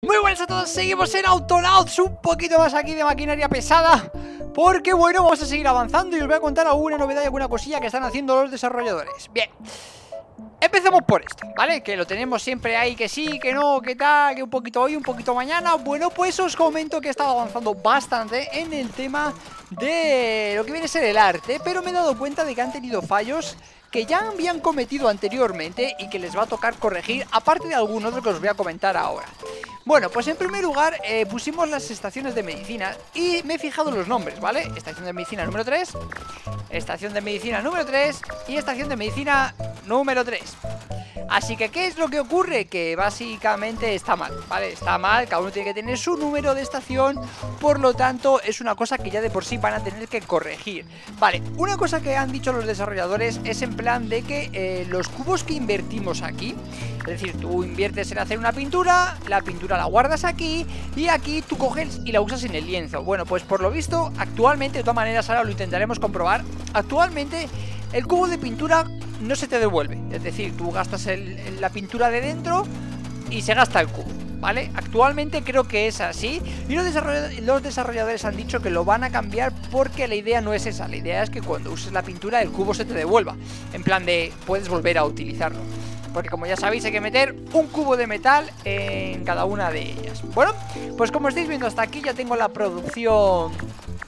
Muy buenas a todos, seguimos en Autonauts, un poquito más aquí de maquinaria pesada Porque bueno, vamos a seguir avanzando y os voy a contar alguna novedad y alguna cosilla que están haciendo los desarrolladores Bien, empecemos por esto, ¿vale? Que lo tenemos siempre ahí, que sí, que no, que tal, que un poquito hoy, un poquito mañana Bueno, pues os comento que he estado avanzando bastante en el tema de lo que viene a ser el arte Pero me he dado cuenta de que han tenido fallos que ya habían cometido anteriormente y que les va a tocar corregir, aparte de algunos de los que os voy a comentar ahora. Bueno, pues en primer lugar eh, pusimos las estaciones de medicina y me he fijado los nombres, ¿vale? Estación de medicina número 3, estación de medicina número 3 y estación de medicina número 3. Así que, ¿qué es lo que ocurre? Que básicamente está mal, ¿vale? Está mal, cada uno tiene que tener su número de estación Por lo tanto, es una cosa que ya de por sí van a tener que corregir Vale, una cosa que han dicho los desarrolladores es en plan de que eh, los cubos que invertimos aquí Es decir, tú inviertes en hacer una pintura, la pintura la guardas aquí Y aquí tú coges y la usas en el lienzo Bueno, pues por lo visto, actualmente, de todas maneras ahora lo intentaremos comprobar Actualmente, el cubo de pintura no se te devuelve. Es decir, tú gastas la pintura de dentro y se gasta el cubo. ¿Vale? Actualmente creo que es así y los desarrolladores, los desarrolladores han dicho que lo van a cambiar porque la idea no es esa, la idea es que cuando uses la pintura el cubo se te devuelva, en plan de puedes volver a utilizarlo. Porque como ya sabéis hay que meter un cubo de metal en cada una de ellas Bueno, pues como estáis viendo hasta aquí ya tengo la producción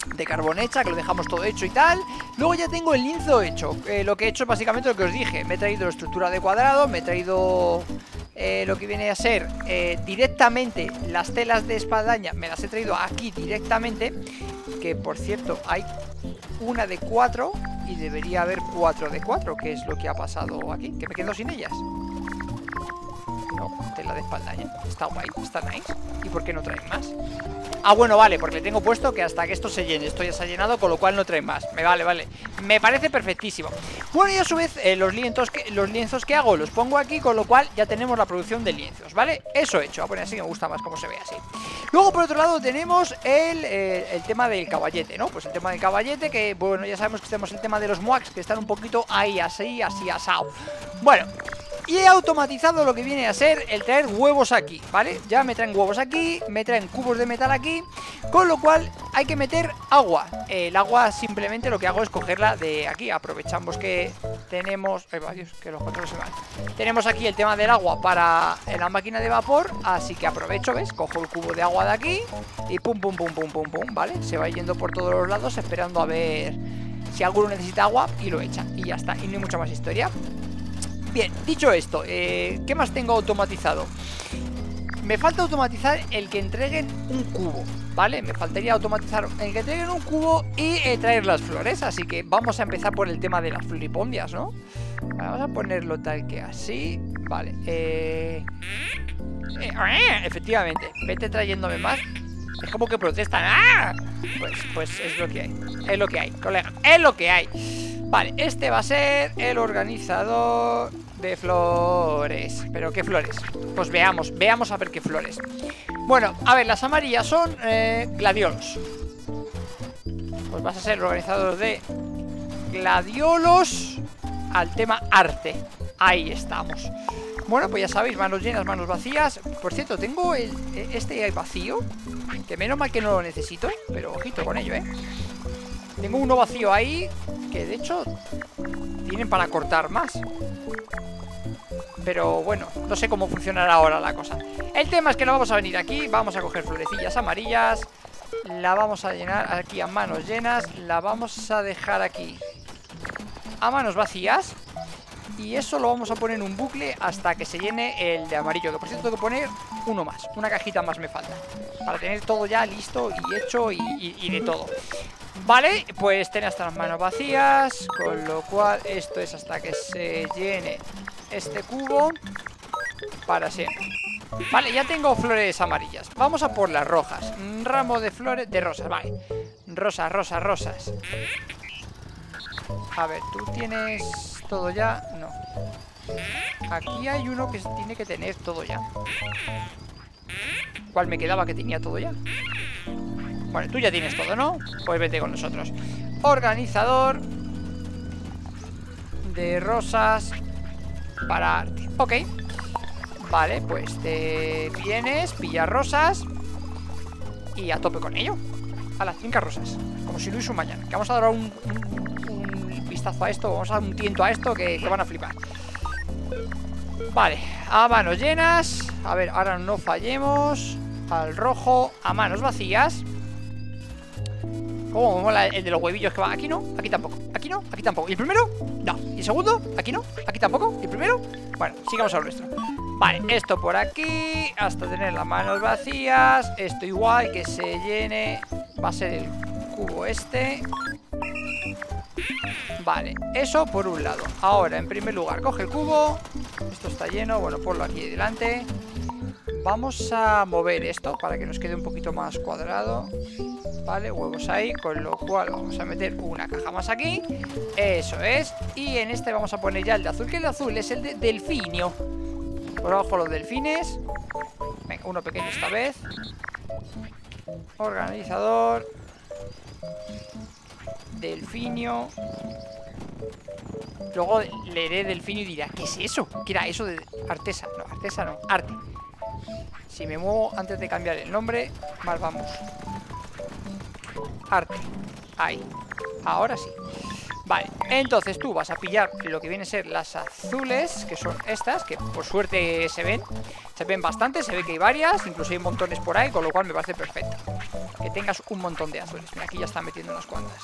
de carbón hecha, que lo dejamos todo hecho y tal. Luego ya tengo el lienzo hecho eh, Lo que he hecho es básicamente lo que os dije. Me he traído la estructura de cuadrado, me he traído eh, lo que viene a ser eh, directamente las telas de espadaña Me las he traído aquí directamente Que por cierto hay una de cuatro y debería haber cuatro de cuatro Que es lo que ha pasado aquí, que me quedo sin ellas no, tela de espaldaña Está guay, está nice. ¿Y por qué no traen más? Ah, bueno, vale, porque le tengo puesto que hasta que esto se llene Esto ya se ha llenado, con lo cual no trae más. Me vale, vale. Me parece perfectísimo. Bueno, y a su vez, eh, los, lienzos que, los lienzos que hago Los pongo aquí, con lo cual ya tenemos la producción de lienzos ¿Vale? Eso hecho, a poner así, me gusta más como se ve así. Luego, por otro lado, tenemos el, eh, el tema del caballete, ¿no? Pues el tema del caballete Que, bueno, ya sabemos que tenemos el tema de los muax Que están un poquito ahí, así, así, asado Bueno, y he automatizado lo que viene a ser el traer huevos aquí, ¿vale? Ya me traen huevos aquí, me traen cubos de metal aquí Con lo cual hay que meter agua El agua simplemente lo que hago es cogerla de aquí Aprovechamos que tenemos... Ay, Dios, que los controles se van Tenemos aquí el tema del agua para la máquina de vapor Así que aprovecho, ¿ves? Cojo el cubo de agua de aquí Y pum, pum, pum, pum, pum, pum, ¿vale? Se va yendo por todos los lados esperando a ver si alguno necesita agua y lo echa Y ya está, y no hay mucha más historia Bien, dicho esto, eh, ¿qué más tengo automatizado? Me falta automatizar el que entreguen un cubo, ¿vale? Me faltaría automatizar el que entreguen un cubo y eh, traer las flores Así que vamos a empezar por el tema de las floripondias, ¿no? Vamos a ponerlo tal que así Vale, eh... eh efectivamente, vete trayéndome más Es como que protestan ¡Ah! Pues, pues es lo que hay Es lo que hay, colega, es lo que hay Vale, este va a ser el organizador de flores. ¿Pero qué flores? Pues veamos, veamos a ver qué flores. Bueno, a ver, las amarillas son eh, gladiolos. Pues vas a ser el organizador de gladiolos al tema arte. Ahí estamos. Bueno, pues ya sabéis, manos llenas, manos vacías. Por cierto, tengo el, este vacío. Que menos mal que no lo necesito Pero ojito con ello, ¿eh? Tengo uno vacío ahí Que de hecho Tienen para cortar más. Pero bueno, no sé cómo funcionará ahora la cosa. El tema es que nos vamos a venir aquí Vamos a coger florecillas amarillas La vamos a llenar aquí a manos llenas La vamos a dejar aquí A manos vacías y eso lo vamos a poner en un bucle hasta que se llene el de amarillo Que por cierto tengo que poner uno más Una cajita más me falta Para tener todo ya listo y hecho y de todo Vale, pues tiene hasta las manos vacías Con lo cual esto es hasta que se llene este cubo Para siempre. Vale, ya tengo flores amarillas. Vamos a por las rojas. Un ramo de flores, de rosas, vale. Rosas, rosas, rosas. A ver, ¿tú tienes todo ya? No. Aquí hay uno que tiene que tener todo ya. ¿Cuál me quedaba que tenía todo ya? Bueno, tú ya tienes todo, ¿no? Pues vete con nosotros. Organizador De rosas Para arte. Ok. Vale, pues te vienes, pillas rosas Y a tope con ello. A las cinco rosas Como si no hizo mañana. Que vamos a dar un, un, vistazo a esto Vamos a dar un tiento a esto que, que van a flipar. Vale, a manos llenas. A ver, ahora no fallemos. Al rojo, a manos vacías ¿Cómo mola el de los huevillos que va? Aquí no, aquí tampoco, aquí no, aquí tampoco. ¿Y el primero? No, ¿y el segundo? Aquí no, aquí tampoco. ¿Y el primero? Bueno, sigamos al nuestro. Vale, esto por aquí Hasta tener las manos vacías. Esto igual, que se llene. Va a ser el cubo este. Vale, eso por un lado. Ahora, en primer lugar, coge el cubo. Esto está lleno, bueno, ponlo aquí delante. Vamos a mover esto Para que nos quede un poquito más cuadrado Vale, huevos ahí Con lo cual vamos a meter una caja más aquí. Eso es. Y en este vamos a poner ya el de azul Que el de azul es el de delfinio. Por abajo los delfines. Venga, uno pequeño esta vez. Organizador. Delfinio. Luego leeré delfinio y dirá ¿Qué es eso? ¿Qué era eso de artesa? No, artesa no, arte. Si me muevo antes de cambiar el nombre Mal vamos arte. Ahí, ahora sí. Vale, entonces tú vas a pillar lo que viene a ser las azules Que son estas, que por suerte se ven. Se ven bastante, se ve que hay varias Incluso hay montones por ahí, con lo cual me parece perfecto. Que tengas un montón de azules. Mira, aquí ya están metiendo unas cuantas.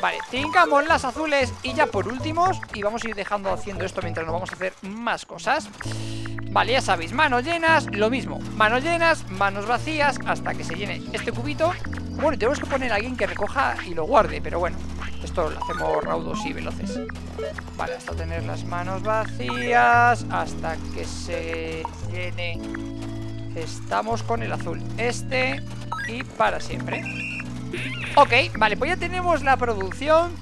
Vale, tincamos las azules Y ya por últimos, y vamos a ir dejando haciendo esto Mientras nos vamos a hacer más cosas. Vale, ya sabéis, manos llenas, lo mismo. Manos llenas, manos vacías Hasta que se llene este cubito bueno, tenemos que poner a alguien que recoja y lo guarde Pero bueno, esto lo hacemos raudos y veloces. Vale, hasta tener las manos vacías Hasta que se llene. Estamos con el azul Este y para siempre. Ok, vale, pues ya tenemos la producción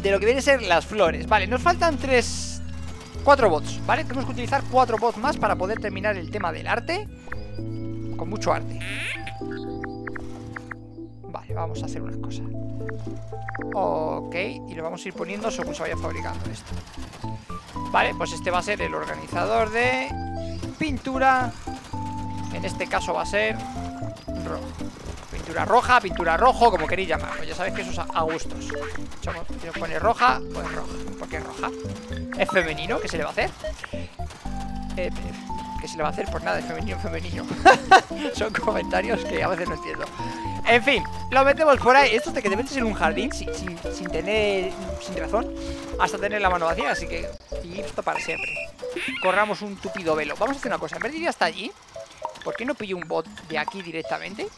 De lo que viene a ser las flores. Vale, nos faltan tres Cuatro bots, ¿vale? Tenemos que utilizar cuatro bots más para poder terminar el tema del arte Con mucho arte vamos a hacer una cosa Ok, y lo vamos a ir poniendo según se vaya fabricando esto. Vale, pues este va a ser el organizador de pintura. En este caso va a ser rojo Pintura roja, pintura rojo, como queréis llamarlo Ya sabéis que eso es a gustos. Si pone roja, pues roja ¿Por qué roja? Es femenino, ¿qué se le va a hacer? Eh, ¿Qué se le va a hacer? Pues nada, es femenino, femenino. Son comentarios que a veces no entiendo en fin, lo metemos por ahí. Esto es de que te metes en un jardín sin, tener... Sin razón Hasta tener la mano vacía, así que Listo para siempre. Corramos un tupido velo. Vamos a hacer una cosa, en vez de ir hasta allí ¿Por qué no pillo un bot de aquí directamente?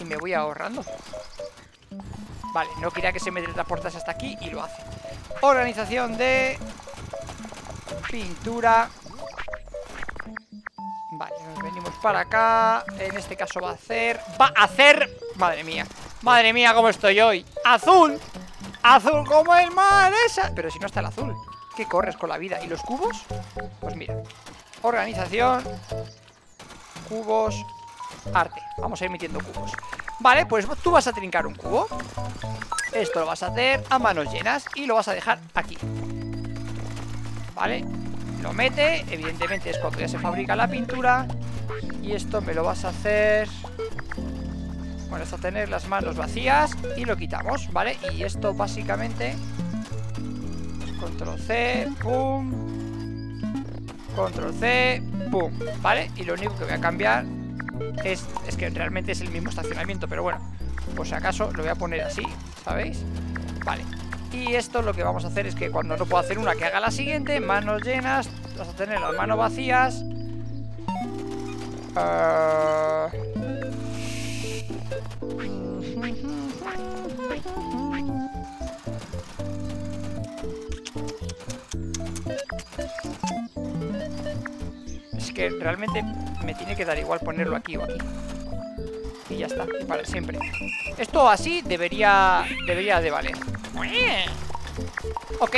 Y me voy ahorrando. Vale, no quería que se me transportase hasta aquí Y lo hace. Organización de Pintura Vale, nos venimos para acá En este caso va a hacer Va a hacer Madre mía Madre mía, cómo estoy hoy ¡Azul! ¡Azul como el mar esa! Pero si no está el azul ¿Qué corres con la vida? ¿Y los cubos? Pues mira Organización Cubos Arte Vamos a ir metiendo cubos Vale, pues tú vas a trincar un cubo Esto lo vas a hacer a manos llenas Y lo vas a dejar aquí Vale Lo mete Evidentemente es cuando ya se fabrica la pintura Y esto me lo vas a hacer bueno, a tener las manos vacías y lo quitamos, ¿vale? Y esto básicamente Control C, pum Control C, pum ¿Vale? Y lo único que voy a cambiar es, es que realmente es el mismo estacionamiento Pero bueno, por si acaso lo voy a poner así, ¿sabéis? Vale, y esto lo que vamos a hacer es que cuando no puedo hacer una que haga la siguiente Manos llenas, vas a tener las manos vacías uh... Es que realmente me tiene que dar igual ponerlo aquí o aquí. Y ya está, para siempre. Esto así debería, debería de valer. Ok.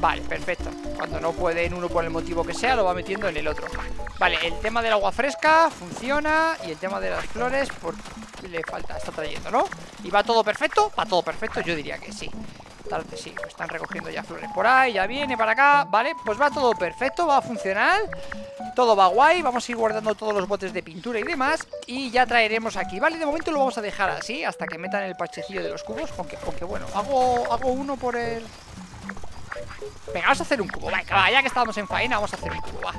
Vale, perfecto Cuando no puede en uno por el motivo que sea Lo va metiendo en el otro Vale, el tema del agua fresca funciona Y el tema de las flores por le falta, está trayendo, ¿no? ¿Y va todo perfecto? Va todo perfecto, yo diría que sí Tal vez sí, están recogiendo ya flores por ahí Ya viene para acá, vale, pues va todo perfecto Va a funcionar Todo va guay, vamos a ir guardando todos los botes de pintura y demás Y ya traeremos aquí, vale, de momento lo vamos a dejar así Hasta que metan el parchecillo de los cubos Aunque, aunque bueno, hago, hago uno por el... Venga, vamos a hacer un cubo, venga, ya que estábamos en faena Vamos a hacer un cubo, va.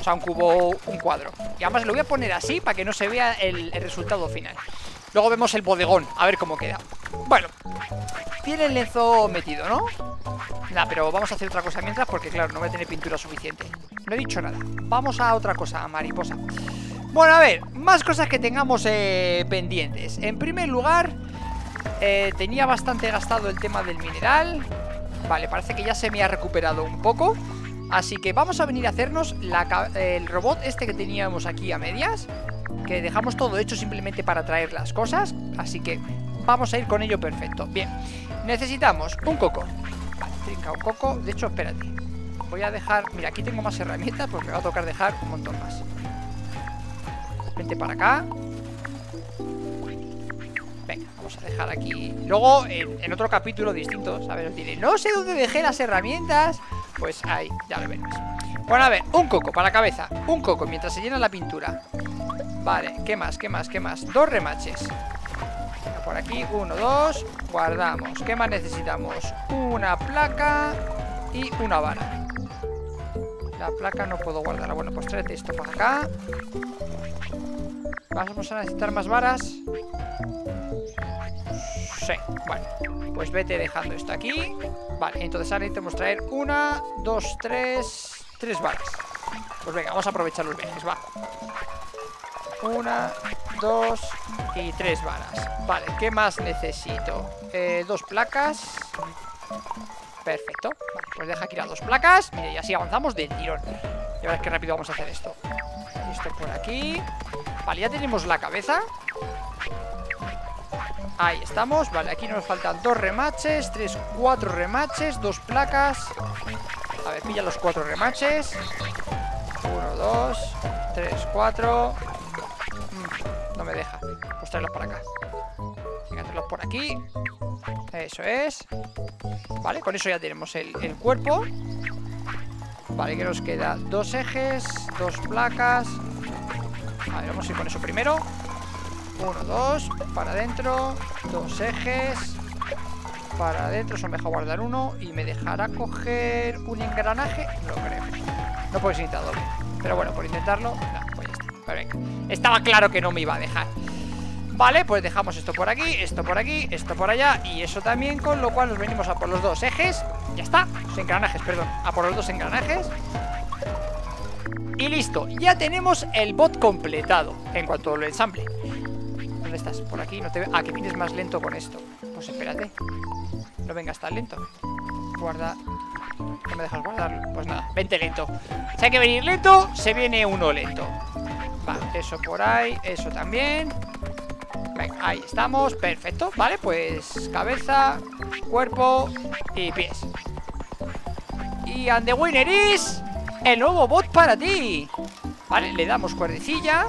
O sea, un cubo, un cuadro. Y además lo voy a poner así para que no se vea el, resultado final. Luego vemos el bodegón, a ver cómo queda. Bueno, tiene el lenzo metido, ¿no? Nada, pero vamos a hacer otra cosa mientras Porque claro, no voy a tener pintura suficiente. No he dicho nada, vamos a otra cosa, mariposa. Bueno, a ver, más cosas que tengamos eh, pendientes. En primer lugar, eh, tenía bastante gastado el tema del mineral. Vale, parece que ya se me ha recuperado un poco. Así que vamos a venir a hacernos el robot este que teníamos aquí a medias Que dejamos todo hecho simplemente para traer las cosas. Así que vamos a ir con ello perfecto. Bien, necesitamos un coco. Vale, trinca un coco. De hecho, espérate. Voy a dejar... Mira, aquí tengo más herramientas Pues me va a tocar dejar un montón más. Vente para acá. Venga, vamos a dejar aquí. Luego, en, otro capítulo distinto, ¿sabes? Os diré, no sé dónde dejé las herramientas Pues ahí, ya lo veréis Bueno, a ver, un coco para la cabeza. Un coco mientras se llena la pintura. Vale, ¿qué más? ¿Qué más? ¿Qué más? Dos remaches Por aquí, uno, dos Guardamos. ¿Qué más necesitamos? Una placa y una vara. La placa no puedo guardarla. Bueno, pues tráete esto para acá. Vamos a necesitar más varas Sí, bueno Pues vete dejando esto aquí. Vale, entonces ahora necesitamos traer una, dos, tres Tres varas. Pues venga, vamos a aprovechar los viajes, va. Una, dos y tres varas. Vale, ¿qué más necesito? Eh, dos placas. Perfecto. Vale, pues deja aquí las dos placas. Mire, y así avanzamos del tirón. Y es que rápido vamos a hacer esto. Esto por aquí. Vale, ya tenemos la cabeza. Ahí estamos, vale, aquí nos faltan dos remaches Tres, cuatro remaches, dos placas. A ver, pilla los cuatro remaches. Uno, dos Tres, cuatro Traerlos para acá. Venga, traerlos por aquí. Eso es. Vale, con eso ya tenemos el, cuerpo. Vale, que nos queda dos ejes Dos placas. A ver, vamos a ir con eso primero. Uno, dos, para adentro Dos ejes. Para adentro, eso me deja guardar uno Y me dejará coger un engranaje No creo. No puedo intentar doble Pero bueno, por intentarlo pues venga. Estaba claro que no me iba a dejar Vale, pues dejamos esto por aquí Esto por aquí, esto por allá Y eso también, con lo cual nos venimos a por los dos ejes. Ya está, los engranajes, perdón A por los dos engranajes. Y listo, ya tenemos el bot completado En cuanto lo ensamble. ¿Dónde estás? Por aquí, no te veo Ah, que vienes más lento con esto. Pues espérate No vengas tan lento. Guarda No me dejas guardarlo Pues nada, vente lento. Si hay que venir lento, se viene uno lento. Vale, eso por ahí Eso también Ahí estamos, perfecto. Vale, pues cabeza, cuerpo y pies. Y and the winner is El nuevo bot para ti. Vale, le damos cuerdecilla.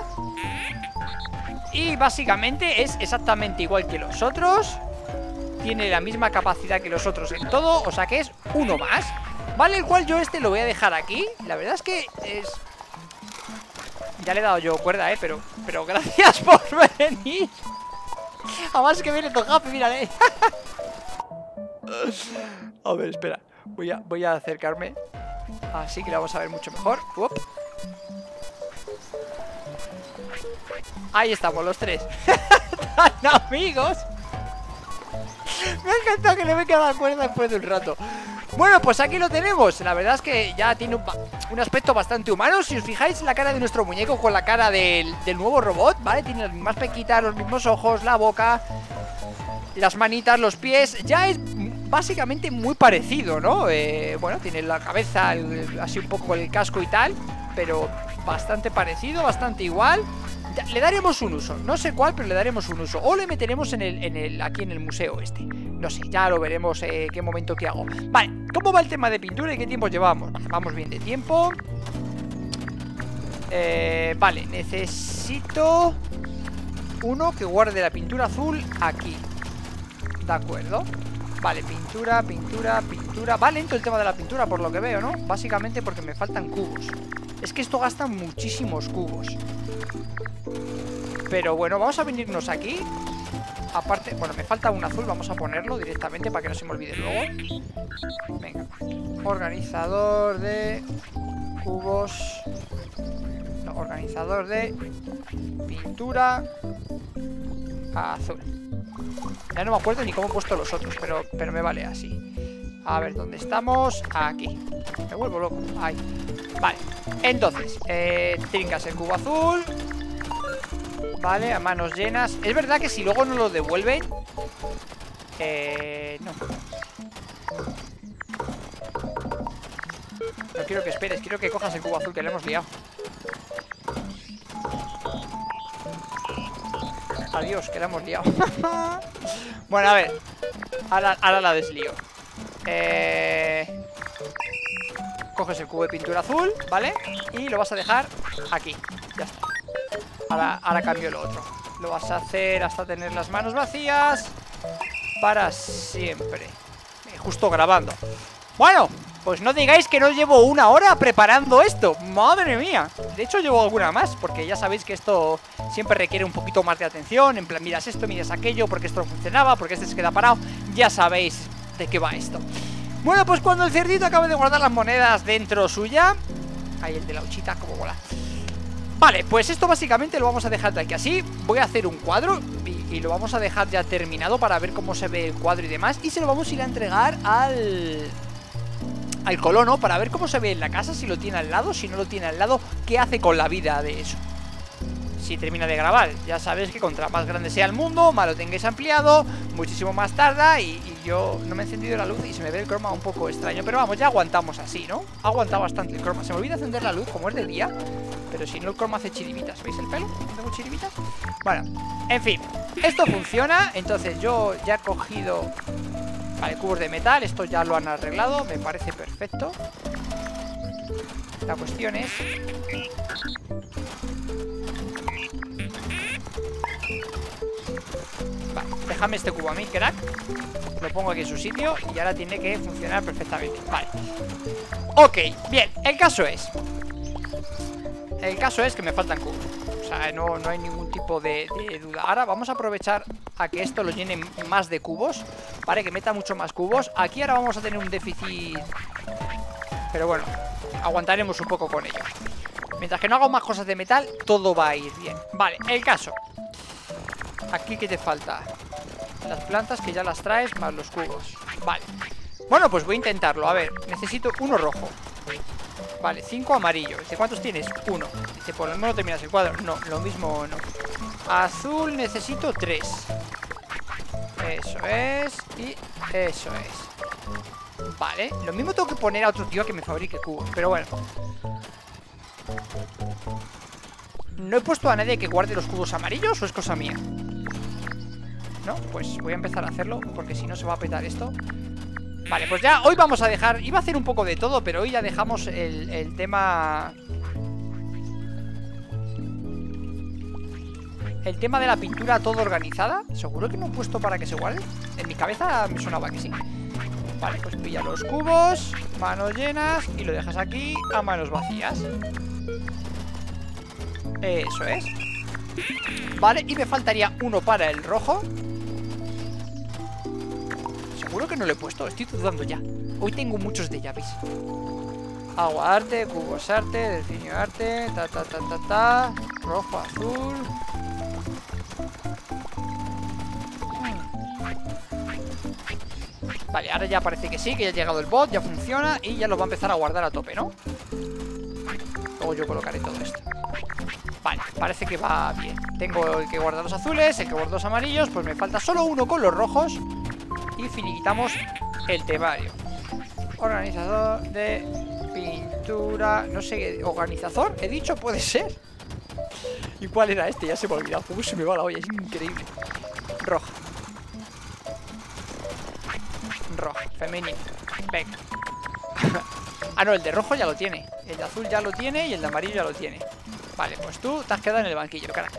Y básicamente es exactamente igual que los otros. Tiene la misma capacidad que los otros en todo O sea que es uno más. Vale, el cual yo este lo voy a dejar aquí. La verdad es que es... Ya le he dado yo cuerda, eh Pero, pero gracias por venir Además que viene Tojape, mírale A ver, espera. Voy a, voy a acercarme. Así que la vamos a ver mucho mejor. Ahí estamos, los tres. ¡Tan amigos! Me ha encantado que le me quedado cuerda después de un rato Bueno, pues aquí lo tenemos La verdad es que ya tiene un, aspecto bastante humano Si os fijáis la cara de nuestro muñeco con la cara del, nuevo robot ¿Vale? Tiene las mismas pequitas, los mismos ojos, la boca Las manitas, los pies Ya es básicamente muy parecido, ¿no? Eh, bueno, tiene la cabeza, así un poco el casco y tal Pero bastante parecido, bastante igual le daremos un uso, no sé cuál, pero le daremos un uso O le meteremos en el, en el, aquí en el museo este No sé, ya lo veremos eh, qué momento que hago Vale, ¿cómo va el tema de pintura y qué tiempo llevamos? Vamos bien de tiempo eh, Vale, necesito uno que guarde la pintura azul aquí. De acuerdo. Vale, pintura, pintura, pintura Va lento el tema de la pintura por lo que veo, ¿no? Básicamente porque me faltan cubos Es que esto gasta muchísimos cubos Pero bueno, vamos a venirnos aquí Aparte, bueno, me falta un azul Vamos a ponerlo directamente para que no se me olvide luego Venga Organizador de cubos no, Organizador de pintura azul ya no me acuerdo ni cómo he puesto los otros, pero, pero me vale así. A ver, ¿dónde estamos? Aquí. Me vuelvo loco. Ahí. Vale. Entonces, eh, trincas el cubo azul. Vale, a manos llenas. Es verdad que si luego no lo devuelven... Eh... No. No quiero que esperes, quiero que cojas el cubo azul que le hemos liado. Adiós, que la hemos liado Bueno, a ver Ahora, la deslío eh... Coges el cubo de pintura azul, ¿vale? Y lo vas a dejar aquí Ahora, ahora cambio lo otro. Lo vas a hacer hasta tener las manos vacías Para siempre. Eh, Justo grabando. Bueno, pues no digáis que no llevo una hora preparando esto. ¡Madre mía! De hecho llevo alguna más Porque ya sabéis que esto siempre requiere un poquito más de atención. En plan, miras esto, miras aquello Porque esto no funcionaba, porque este se queda parado. Ya sabéis de qué va esto. Bueno, pues cuando el cerdito acabe de guardar las monedas dentro suya Ahí el de la uchita, como bola Vale, pues esto básicamente lo vamos a dejar de aquí así Voy a hacer un cuadro y, lo vamos a dejar ya terminado para ver cómo se ve el cuadro y demás Y se lo vamos a ir a entregar al al colono para ver cómo se ve en la casa, si lo tiene al lado, si no lo tiene al lado, qué hace con la vida de eso. Si termina de grabar, ya sabes que contra más grande sea el mundo, más lo tengáis ampliado, muchísimo más tarda y, yo no me he encendido la luz y se me ve el croma un poco extraño. Pero vamos, ya aguantamos así, ¿no? Ha bastante el croma. Se me olvida encender la luz como es de día, pero si no el croma hace chiribitas. ¿Veis el pelo? ¿Tengo chiribitas? Bueno, en fin, esto funciona, entonces yo ya he cogido Vale, cubos de metal, esto ya lo han arreglado. Me parece perfecto. La cuestión es Vale, déjame este cubo a mí, crack. Lo pongo aquí en su sitio Y ahora tiene que funcionar perfectamente. Vale. Ok, bien, el caso es El caso es que me faltan cubos O sea, no, no hay ningún tipo de, duda. Ahora vamos a aprovechar a que esto lo llene más de cubos Vale, que meta mucho más cubos. Aquí ahora vamos a tener un déficit Pero bueno, aguantaremos un poco con ello. Mientras que no hago más cosas de metal Todo va a ir bien. Vale, el caso. Aquí que te falta. Las plantas que ya las traes más los cubos. Vale. Bueno, pues voy a intentarlo. A ver, necesito uno rojo Vale, cinco amarillos. Dice, ¿cuántos tienes? Uno. Dice, por lo menos terminas el cuadro. No, lo mismo no. Azul necesito tres. Eso es Y eso es. Vale, lo mismo tengo que poner a otro tío que me fabrique cubos Pero bueno. No he puesto a nadie que guarde los cubos amarillos ¿O es cosa mía? No, pues voy a empezar a hacerlo Porque si no se va a petar esto Vale, pues ya hoy vamos a dejar Iba a hacer un poco de todo, pero hoy ya dejamos el, el tema El tema de la pintura todo organizada. ¿Seguro que no he puesto para que se guarde? En mi cabeza me sonaba que sí. Vale, pues pilla los cubos Manos llenas Y lo dejas aquí a manos vacías. Eso es. Vale, y me faltaría uno para el rojo Seguro que no lo he puesto Estoy dudando ya. Hoy tengo muchos de llaves. Agua arte, cubos arte, diseño arte Ta ta ta ta ta Rojo, azul. Vale, ahora ya parece que sí, que ya ha llegado el bot, ya funciona y ya lo va a empezar a guardar a tope, ¿no? Luego yo colocaré todo esto. Vale, parece que va bien. Tengo el que guarda los azules, el que guarda los amarillos Pues me falta solo uno con los rojos Y finiquitamos el temario Organizador de pintura No sé, ¿organizador? ¿He dicho? ¿Puede ser? ¿Y cuál era este? Ya se me ha olvidado Uy, se me va la olla, es increíble Roja Roja, femenino Venga Ah, no, el de rojo ya lo tiene El de azul ya lo tiene y el de amarillo ya lo tiene Vale, pues tú te has quedado en el banquillo, carajo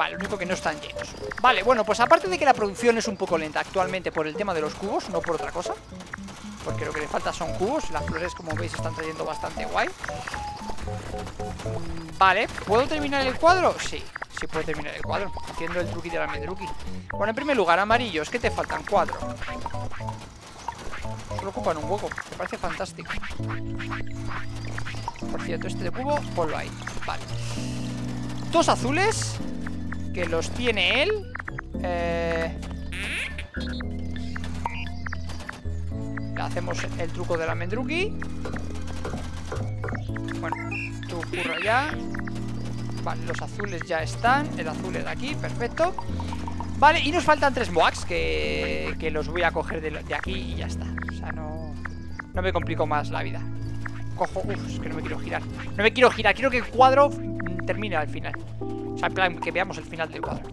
Vale, lo único que no están llenos. Vale, bueno, pues aparte de que la producción es un poco lenta actualmente por el tema de los cubos, no por otra cosa Porque lo que le falta son cubos Las flores, como veis, están trayendo bastante guay. Vale, ¿puedo terminar el cuadro? Sí, sí puedo terminar el cuadro Haciendo el truqui de la Mendruki. Bueno, en primer lugar, amarillos, ¿qué te faltan? Cuatro. Solo ocupan un hueco, me parece fantástico. Por cierto, este de cubo, ponlo ahí. Vale. Dos azules Que los tiene él eh... Hacemos el truco de la Mendruki Bueno, tú curra ya. Vale, los azules ya están El azul es de aquí, perfecto. Vale, y nos faltan tres Moax que, que los voy a coger de, de, aquí y ya está. O sea, no, no me complico más la vida. Cojo, uff, es que no me quiero girar. No me quiero girar, quiero que el cuadro termine al final O sea, en plan, que veamos el final del cuadro.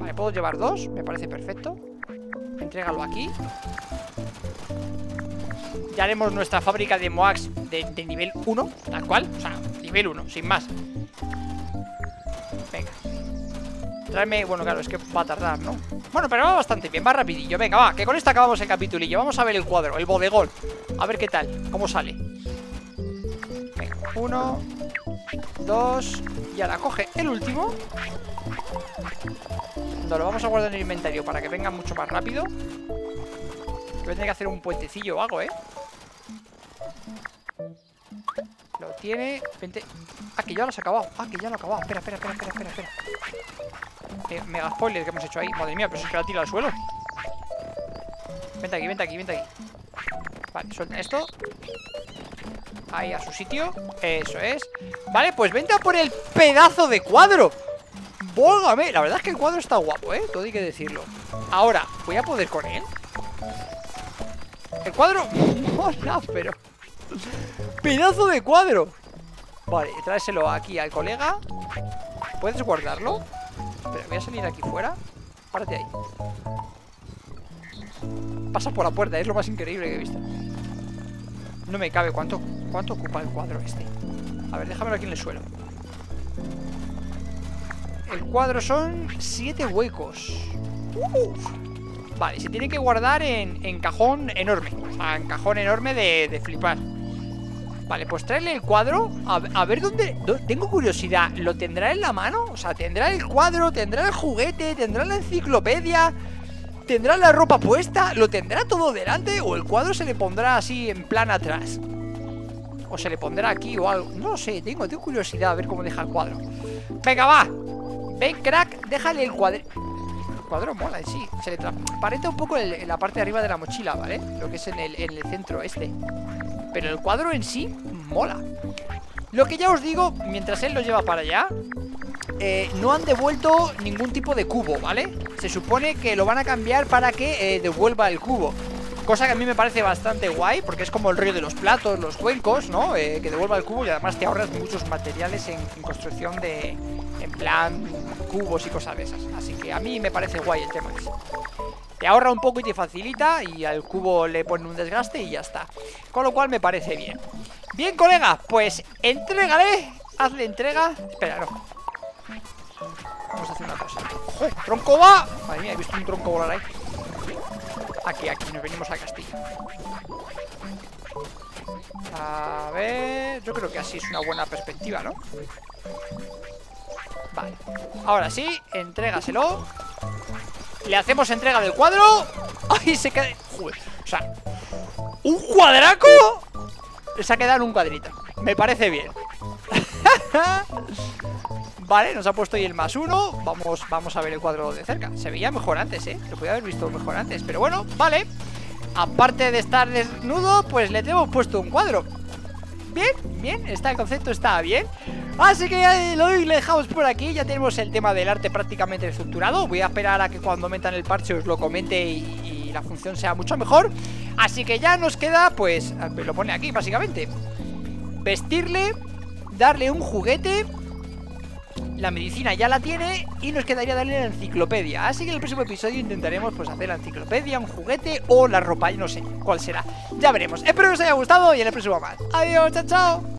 Vale, puedo llevar dos, me parece perfecto. Entrégalo aquí. Ya haremos nuestra fábrica de Moax de, nivel 1 Tal cual, o sea, nivel 1, sin más. Venga. Traerme, bueno, claro, es que va a tardar, ¿no? Bueno, pero va bastante bien, va rapidillo. Venga, va, que con esto acabamos el capitulillo. Vamos a ver el cuadro, el bodegón. A ver qué tal, cómo sale. Venga, uno Dos Y ahora coge el último. No, lo vamos a guardar en el inventario Para que venga mucho más rápido Voy a tener que hacer un puentecillo o algo, ¿eh? Lo tiene... Vente... Ah, que ya lo has acabado. Ah, que ya lo ha acabado. Espera, espera, espera, espera, espera, eh, Mega spoiler que hemos hecho ahí. Madre mía, pero es que la tira al suelo. Vente aquí, vente aquí, vente aquí. Vale, suelta esto Ahí a su sitio. Eso es. Vale, pues vente a por el pedazo de cuadro. Bólgame La verdad es que el cuadro está guapo, ¿eh? Todo hay que decirlo. Ahora, ¿voy a poder con él? El cuadro mola, pero... ¡Pedazo de cuadro! Vale, tráeselo aquí al colega. ¿Puedes guardarlo? Espera, voy a salir aquí fuera. Párate ahí. Pasa por la puerta, es lo más increíble que he visto. No me cabe ¿Cuánto, cuánto ocupa el cuadro este? A ver, déjamelo aquí en el suelo El cuadro son siete huecos. Vale, se tiene que guardar en, en cajón enorme en cajón enorme de, flipar Vale, pues traerle el cuadro a, ver dónde, Tengo curiosidad ¿Lo tendrá en la mano? O sea, ¿tendrá el cuadro? ¿Tendrá el juguete? ¿Tendrá la enciclopedia? ¿Tendrá la ropa puesta? ¿Lo tendrá todo delante? ¿O el cuadro se le pondrá así en plan atrás? ¿O se le pondrá aquí o algo? No sé, tengo, tengo curiosidad a ver cómo deja el cuadro. Venga, va. Ven, crack, déjale el cuadro El cuadro mola en sí. Se le transparenta un poco en la parte de arriba de la mochila, ¿vale? Lo que es en el, en el centro este. Pero el cuadro en sí mola. Lo que ya os digo, mientras él lo lleva para allá eh, No han devuelto ningún tipo de cubo, ¿vale? Se supone que lo van a cambiar para que eh, devuelva el cubo Cosa que a mí me parece bastante guay Porque es como el rollo de los platos, los cuencos, ¿no? Eh, que devuelva el cubo y además te ahorras muchos materiales en, construcción de... En plan, cubos y cosas de esas. Así que a mí me parece guay el tema ese. Te ahorra un poco y te facilita Y al cubo le pone un desgaste y ya está. Con lo cual me parece bien. Bien, colega, pues entrégale Hazle entrega. Espera, no. Vamos a hacer una cosa. ¡Ojo! ¡Tronco va! Madre mía, he visto un tronco volar ahí Aquí, aquí, nos venimos al castillo A ver... Yo creo que así es una buena perspectiva, ¿no? Vale Ahora sí, entrégaselo le hacemos entrega del cuadro ¡Ay, se queda! Joder, o sea ¡Un cuadraco! Se ha quedado en un cuadrito Me parece bien Vale, nos ha puesto ahí el más uno. Vamos, vamos a ver el cuadro de cerca. Se veía mejor antes, ¿eh? Se podía haber visto mejor antes Pero bueno, vale. Aparte de estar desnudo, pues le hemos puesto un cuadro. Bien, bien, está el concepto está bien. Así que ya lo dejamos por aquí. Ya tenemos el tema del arte prácticamente estructurado. Voy a esperar a que cuando metan el parche os lo comente y, y la función sea mucho mejor. Así que ya nos queda, pues, lo pone aquí básicamente. Vestirle, darle un juguete la medicina ya la tiene y nos quedaría darle la enciclopedia. Así que en el próximo episodio intentaremos pues hacer la enciclopedia, un juguete o la ropa, no sé cuál será. Ya veremos, espero que os haya gustado y en el próximo más. Adiós, chao, chao